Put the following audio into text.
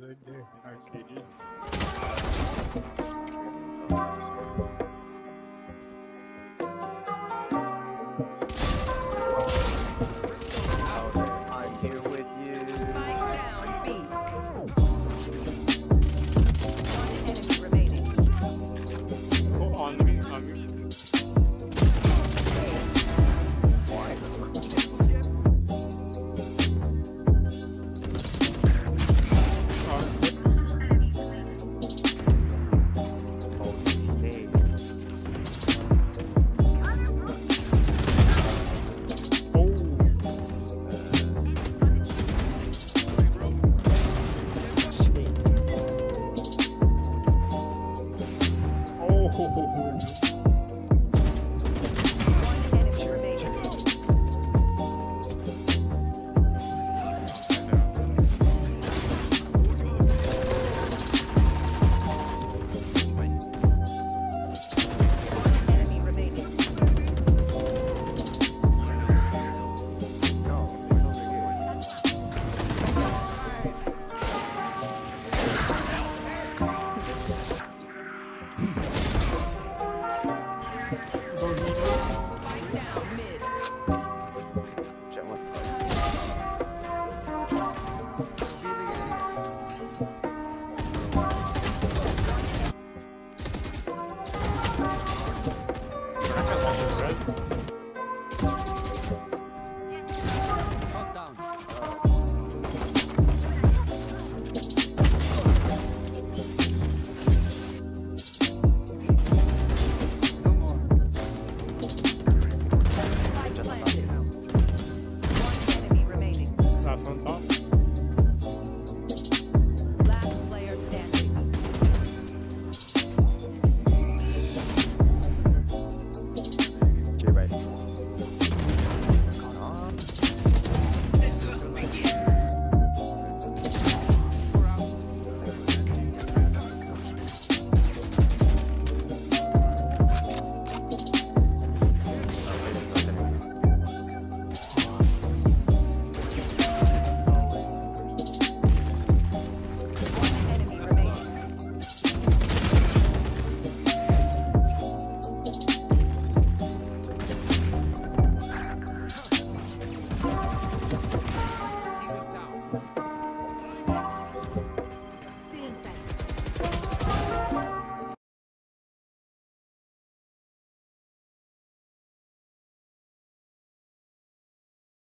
Day. Nice, KG. oh.